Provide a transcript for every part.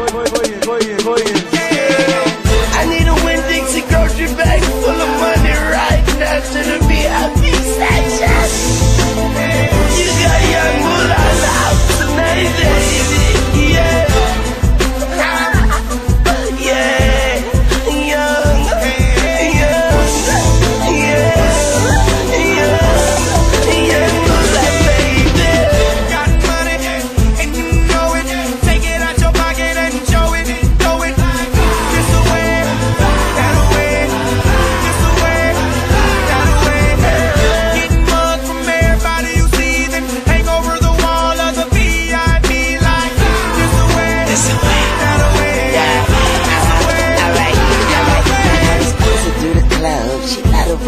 I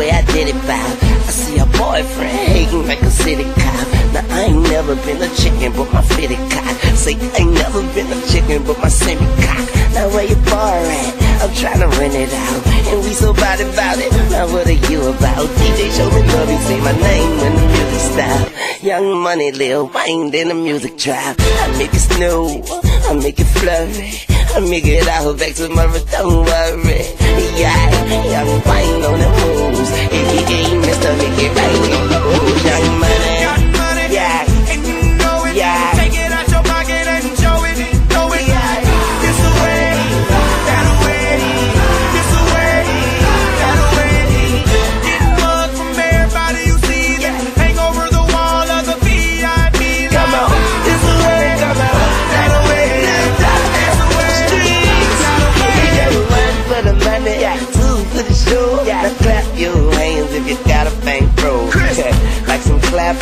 way I did it, Bob. I see a boyfriend hating like a city cop. Now I ain't never been a chicken, but my fitted cock. Say I ain't never been a chicken, but my semi cock. Now where your bar at? I'm trying to rent it out. And we so bad about it. Now what are you about? DJ show me love, say my name when the music stop. Young money, Lil Wayne, then the music drop. I make it snow, I make it flurry. I make it out back tomorrow, don't worry. Yeah,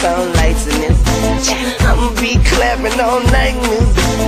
on lights in this. I'ma be clapping all night, music.